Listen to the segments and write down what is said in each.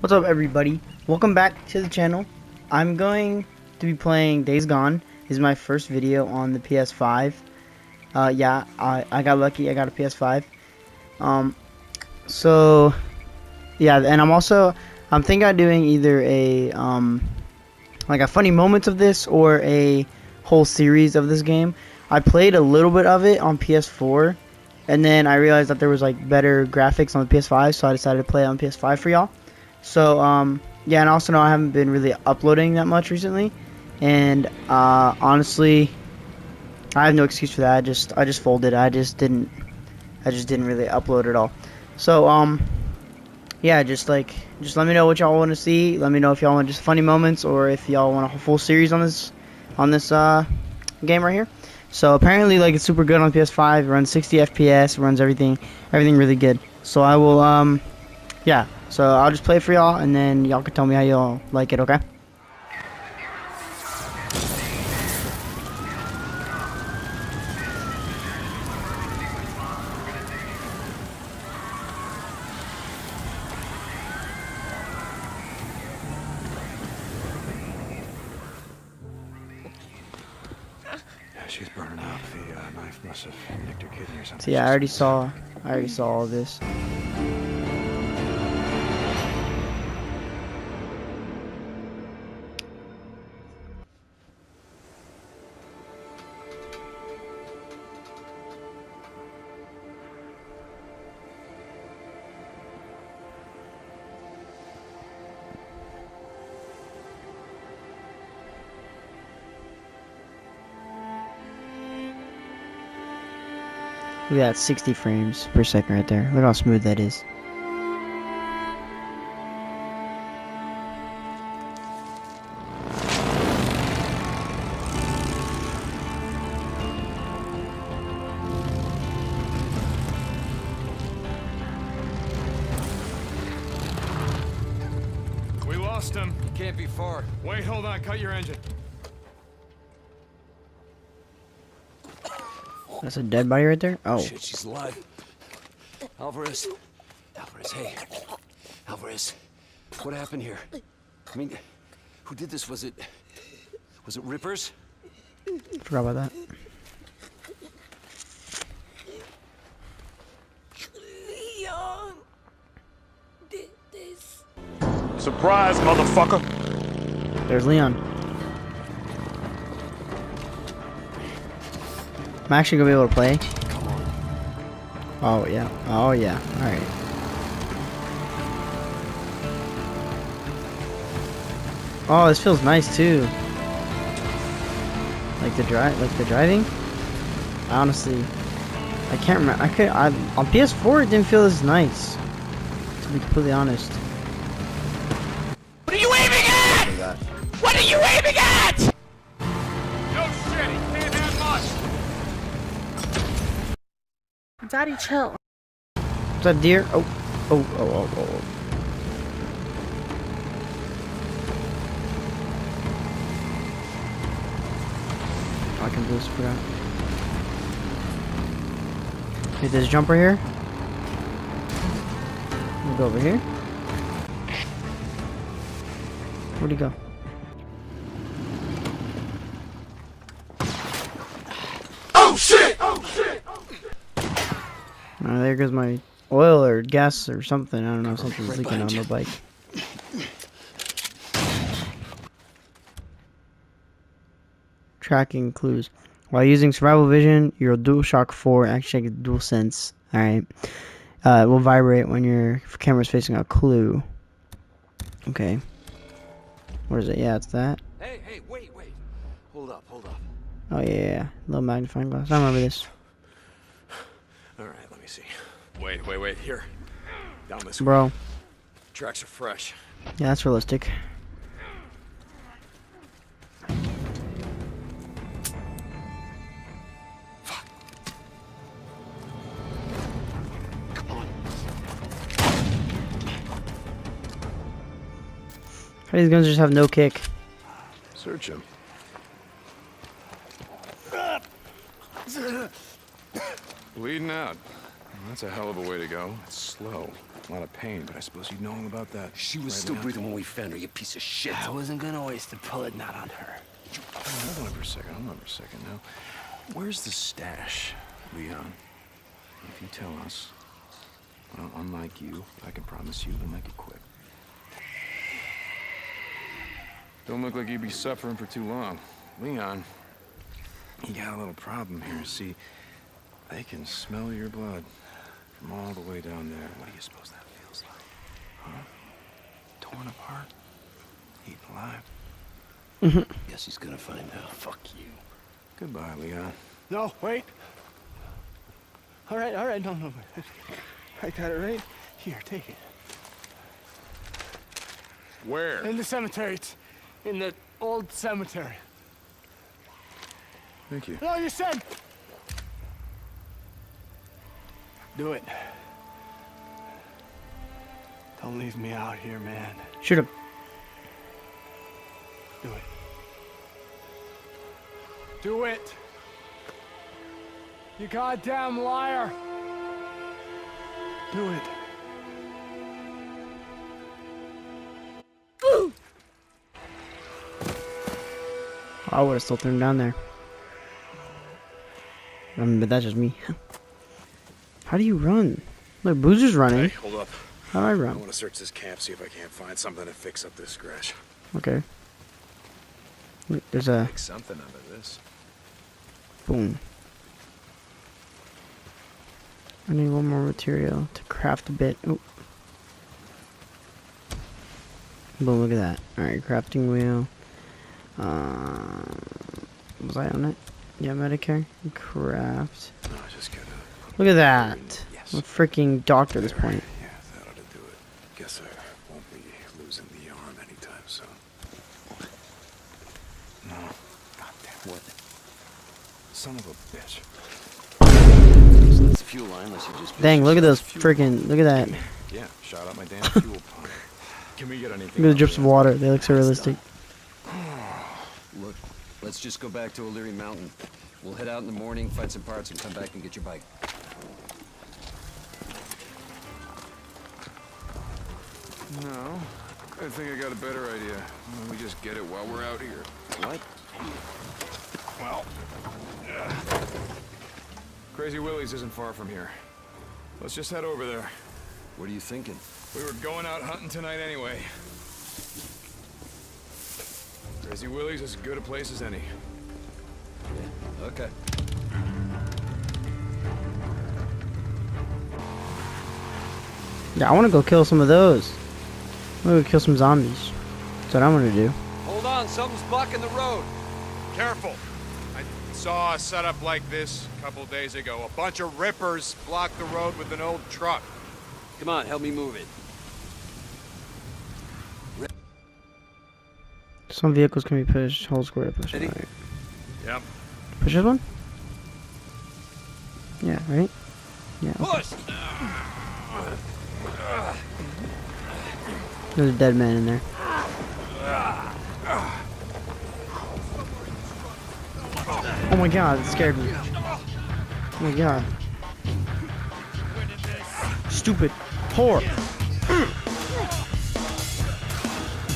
What's up everybody? Welcome back to the channel. I'm going to be playing Days Gone. This is my first video on the PS5. Uh, yeah, I, I got lucky. I got a PS5. Um, so, yeah, and I'm also, I'm thinking of doing either a, um, like a funny moments of this or a whole series of this game. I played a little bit of it on PS4 and then I realized that there was like better graphics on the PS5 so I decided to play on PS5 for y'all. So, um, yeah, and also know I haven't been really uploading that much recently, and uh, honestly, I have no excuse for that. I just I just folded. I just didn't I just didn't really upload at all. So, um, yeah, just like just let me know what y'all want to see. Let me know if y'all want just funny moments or if y'all want a full series on this on this uh, game right here. So apparently, like it's super good on PS5. It runs 60 FPS. It runs everything everything really good. So I will um, yeah. So I'll just play for y'all, and then y'all can tell me how y'all like it, okay? Yeah, she's burning out. The uh, knife must have nicked her kidney or something. So yeah, I already saw, I already saw all this. Look at that, 60 frames per second right there. Look how smooth that is. That's a dead body right there? Oh. Shit, she's alive. Alvarez. Alvarez, hey. Alvarez. What happened here? I mean, who did this? Was it... Was it Rippers? Forgot about that. Leon did this. Surprise, motherfucker. There's Leon. I'm actually gonna be able to play. Oh yeah. Oh yeah. Alright. Oh, this feels nice too. Like the drive, like the driving. Honestly, I can't remember. I could. I on PS4 it didn't feel as nice. To be completely honest. Daddy, chill. Is that deer? Oh, oh, oh, oh, oh. oh. I can boost for that. Hit this jumper here. Go over here. Where'd he go? There goes my oil or gas or something. I don't know. Something's right leaking on the bike. Tracking clues. While using survival vision, your DualShock 4 actually DualSense. Alright. Uh, it will vibrate when your camera's facing a clue. Okay. Where is it? Yeah, it's that. Hey, hey, wait, wait. Hold up, hold up. Oh, yeah, yeah. Little magnifying glass. I remember this. All right, let me see. Wait, wait, wait. Here. Down this way. Bro. Tracks are fresh. Yeah, that's realistic. Come on. How do these guns just have no kick? Search him. Bleeding out. That's a hell of a way to go. It's slow. A lot of pain, but I suppose you'd know all about that. She was right, still Leon? breathing when we found her, you piece of shit. I wasn't gonna waste a bullet not on her. Oh, hold on for a second. Hold on for a second now. Where's the stash, Leon? If you tell us, well, unlike you, I can promise you we'll make it quick. Don't look like you'd be suffering for too long. Leon, you got a little problem here. See, they can smell your blood from all the way down there. What do you suppose that feels like? Huh? Torn apart? Eaten alive? Mm-hmm. Guess he's gonna find out. Fuck you. Goodbye, Leon. No, wait. All right, all right, no, no. I got it right here. Take it. Where? In the cemetery. It's in the old cemetery. Thank you. No, you said. Do it. Don't leave me out here, man. Shoot him. Do it. Do it. You goddamn liar. Do it. I would have still thrown him down there. I mean, but that's just me. How do you run? Look, Boozer's running. Hey, hold up. How do I run? I want to search this camp, see if I can't find something to fix up this scratch. Okay. Look, there's a Make something out of this. boom. I need one more material to craft a bit. Oh. Boom, look at that. Alright, crafting wheel. Um, was I on it? Yeah, Medicare. Craft. No, I just gotta. Look at that. Yes. I'm a freaking doctor at this point. Yeah, that ought to do it. Guess I won't be losing the arm anytime soon. No. God damn What? Son of a bitch. So fuel line, unless you just. Dang, look at those freaking, look at that. Look Yeah, shot out my damn fuel pump. Can we get anything? at the drips of water. They look so realistic. Look, let's just go back to O'Leary Mountain. We'll head out in the morning, find some parts, and come back and get your bike. No. I think I got a better idea. Why don't we just get it while we're out here? What? Well. uh, Crazy Willie's isn't far from here. Let's just head over there. What are you thinking? We were going out hunting tonight anyway. Crazy Willie's is as good a place as any. Yeah, Okay. Yeah, I want to go kill some of those. I'm gonna go kill some zombies. That's what I'm gonna do. Hold on, something's blocking the road. Careful. I saw a setup like this a couple days ago. A bunch of rippers blocked the road with an old truck. Come on, help me move it. Some vehicles can be pushed. Hold square to push. Ready? Alright. Yep. Push this one? Yeah, right? Yeah. Push! There's a dead man in there. Oh my god, it scared me. Oh my god. Stupid. Poor.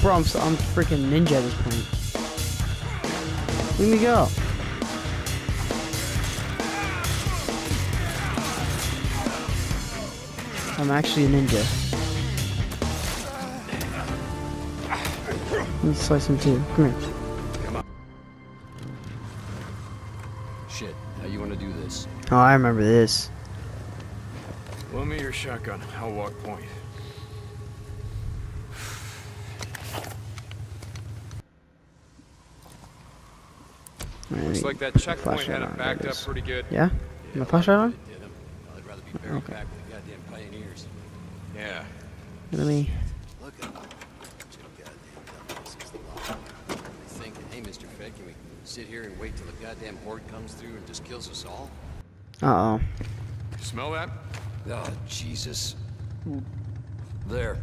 Bro, I'm, I'm freaking ninja at this point. Let me go. I'm actually a ninja. Let's slice him too. Come here. Shit, how you want to do this? Oh, I remember this. Loan me your shotgun. I'll walk point. Looks like that checkpoint had on, it there it back up pretty good. Yeah? My flashlight on? I'd rather be buried Okay. back with the goddamn pioneers. Yeah. Let me. Sit here and wait till the goddamn horde comes through and just kills us all? Uh-oh. Smell that? Oh, Jesus. There.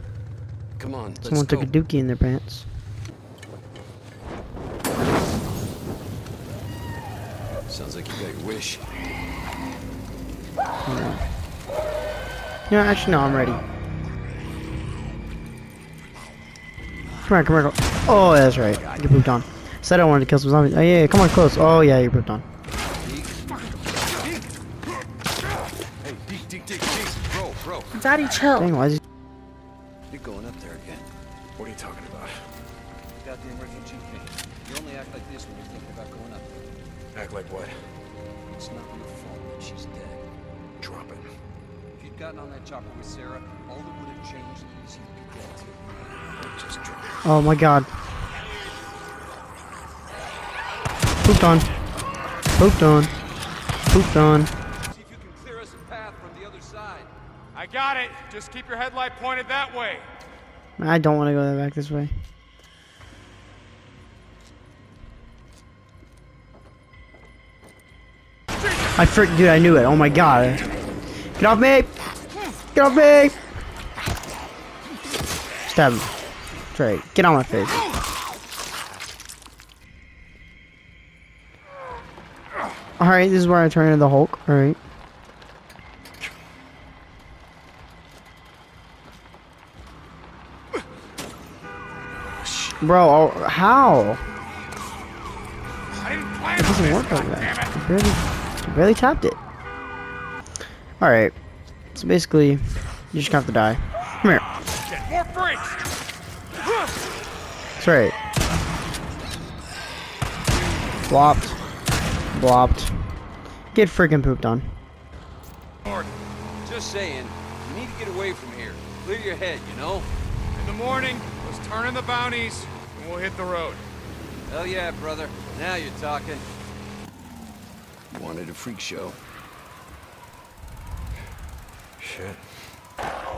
Come on, Someone took a dookie in their pants. Sounds like you got your wish. Yeah. No, actually, no, I'm ready. Come on, come on, go. Oh, that's right. Get moved on. Said I wanted to kill some zombies. Oh yeah, yeah, come on close. Oh yeah, you're pooped on. Daddy, chill. Dang, why is he? You're going up there again. What are you talking about? Goddamn refugee camp. You only act like this when you're thinking about going up there. Act like what? It's not your fault that she's dead. Drop it. If you'd gotten on that chopper with Sarah, all that would have changed is you could get to. Just drop it. Oh my god. Pooped on. Pooped on. Pooped on. See if you can clear us a path from the other side. I got it. Just keep your headlight pointed that way. I don't want to go that back this way. I frick, dude, I knew it. Oh my god. Get off me! Get off me! Stab him. Trey, get on my face. Alright, this is where I turn into the Hulk. Alright. Bro, oh, how? It doesn't work like that. I barely, I barely tapped it. Alright. So basically, you just have to die. Come here. That's right. Blopped. Blopped. Get freaking pooped on. Just saying, you need to get away from here. Clear your head, you know? In the morning, let's turn in the bounties, and we'll hit the road. Hell yeah, brother. Now you're talking. Wanted a freak show. Shit.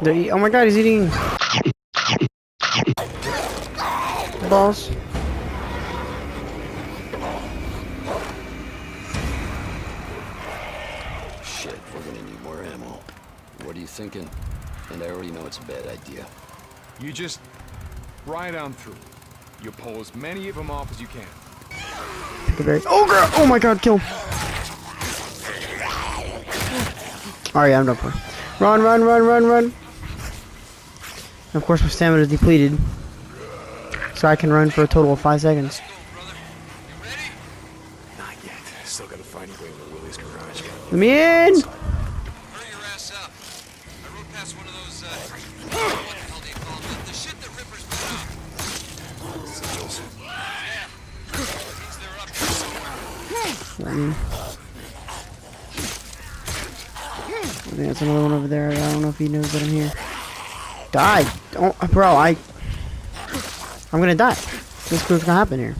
They're oh my god, he's eating balls. Shit, we're gonna need more ammo. What thinking? And I already know it's a bad idea. You just ride on through. You pull as many of them off as you can. Pick a berry. Oh god! Oh my god, kill him. Alright, I'm done for. Run, run, run, run, run. And of course, my stamina is depleted. So I can run for a total of five seconds. Not yet. Still gotta find your way to Willie's garage. Let me in! Let me. I think that's another one over there. I don't know if he knows that I'm here. Die! Don't, uh, bro, I. I'm gonna die. This what's gonna happen here.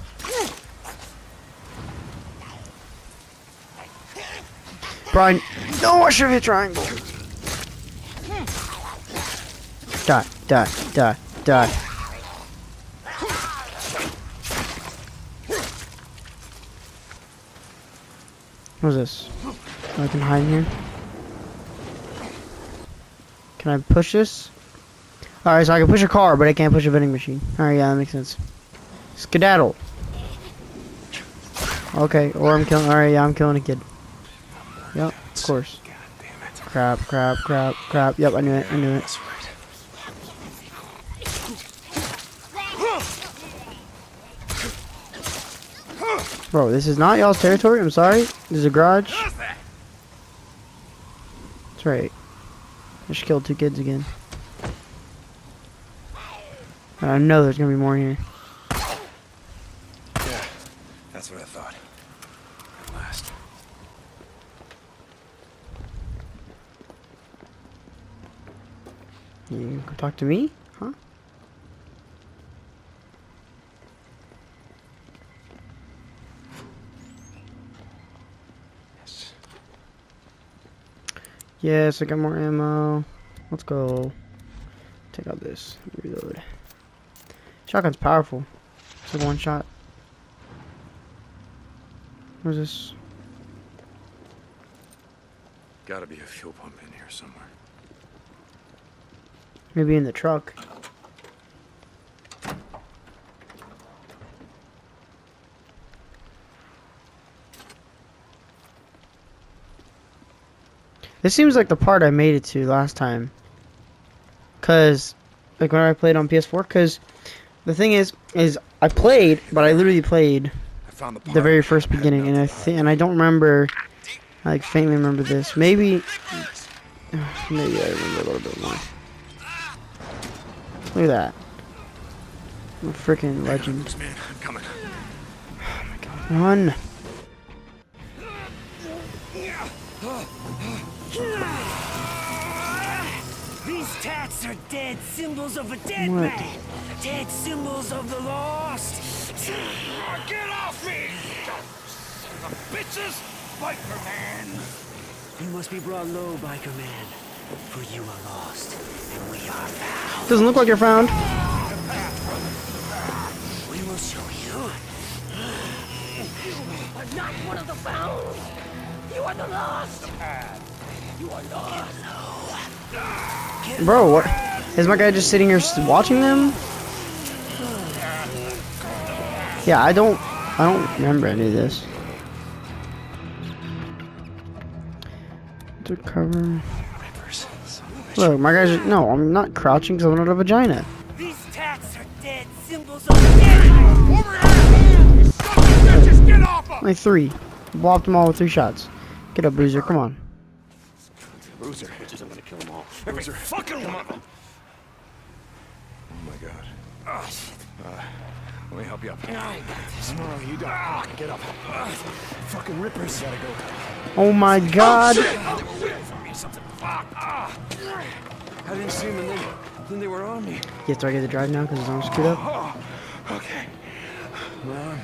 Brian, no, I should have hit triangle. Die, die, die, die. What's this? Oh, I can hide in here. Can I push this? Alright, so I can push a car, but I can't push a vending machine. Alright, yeah, that makes sense. Skedaddle. Okay, or I'm killing. Alright, yeah, I'm killing a kid. Yep, of course. Crap, crap, crap, crap. Yep, I knew it, I knew it. Bro, this is not y'all's territory, I'm sorry. This is a garage. That's right. I just killed two kids again. I know there's gonna be more here. Yeah, that's what I thought. At last. You can talk to me? Huh? Yes. Yes, I got more ammo. Let's go. Take out this. Reload. Shotgun's powerful. It's like one shot. Where's this? Gotta be a fuel pump in here somewhere. Maybe in the truck. This seems like the part I made it to last time. Cause, like when I played on PS4, cause The thing is, is I played, but I literally played I the the very first beginning, and I think, and I don't remember. I like faintly remember this. Maybe, maybe I remember a little bit more. Look at that. I'm a freaking legend. Man, I'm coming. Oh Run. These tats are dead symbols of a dead What? man. Dead symbols of the lost. Get off me! The Bitches! Biker man! You must be brought low, biker man. For you are lost, and we are found. Doesn't look like you're found. We will show you. You are not one of the found. You are the lost. Are. Bro, what? Is my guy just sitting here watching them? Yeah, I don't, I don't remember any of this. To cover. Look, my guy's no. I'm not crouching because I'm not a vagina. These tats are dead symbols of man. Over here! You son of a bitches! Get off him! Like three, blocked them all with three shots. Get up, Boozer. Come on. Boozer. I'm gonna kill them all. Boozer. Fucking one of them. Oh my god. Uh, let me help you up. No, you don't. Ah, get up. fucking rippers. Gotta go. Oh my God. I didn't see them, and then, then they were on me. Yes, do I get to drive now because his arm's screwed up? Okay. Ron,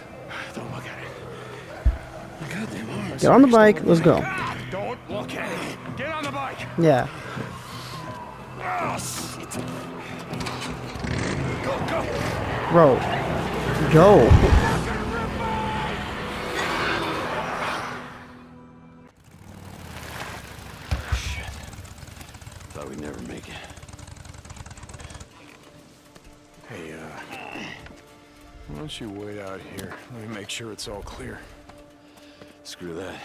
don't look at it. Goddamn arms. Get on the bike. Let's go. Don't look at it. The bike. Yeah. Bro. Go. Thought we'd never make it. Hey, uh, why don't you wait out here? Let me make sure it's all clear. Screw that.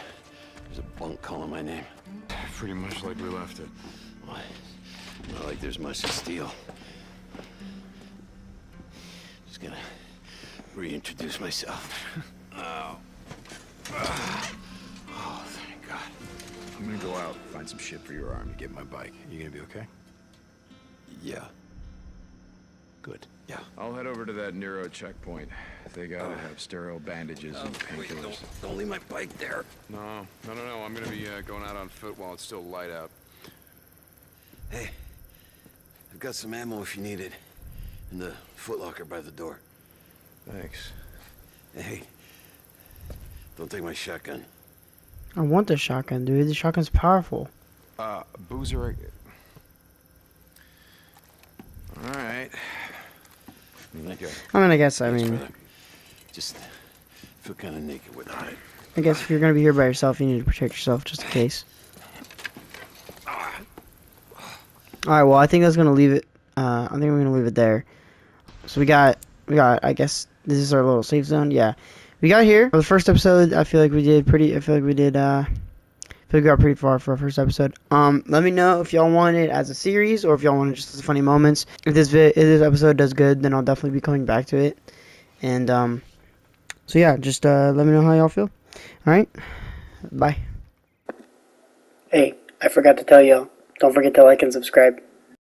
There's a bunk calling my name. Pretty much like we left it. Why? Not like there's much to steal. Just gonna reintroduce myself. Oh, ah. oh, thank God. I'm gonna go out, find some shit for your arm to get my bike. You gonna be okay? Yeah. Good. Yeah. I'll head over to that NERO checkpoint. They gotta have sterile bandages and Wait, painkillers. don't, don't leave my bike there. No, no, no, no. I'm gonna be uh, going out on foot while it's still light out. Hey, I've got some ammo if you need it. In the footlocker by the door. Thanks. Hey, don't take my shotgun. I want the shotgun, dude. The shotgun's powerful. Uh, Boozer. All I mean, I got. I mean, I guess, I thanks, mean, brother. just feel kind of naked without it. I guess if you're gonna be here by yourself, you need to protect yourself just in case. Alright, well, I think that's gonna leave it. Uh, I think we're gonna leave it there. So we got, we got, I guess this is our little safe zone. Yeah. We got here. For the first episode, I feel like we did pretty, I feel like we did, uh, We got pretty far for our first episode. Um, let me know if y'all want it as a series or if y'all want it just as funny moments. If this vi- if this episode does good, then I'll definitely be coming back to it. And, um, so yeah, just, uh, let me know how y'all feel. Alright? Bye. Hey, I forgot to tell y'all. Don't forget to like and subscribe.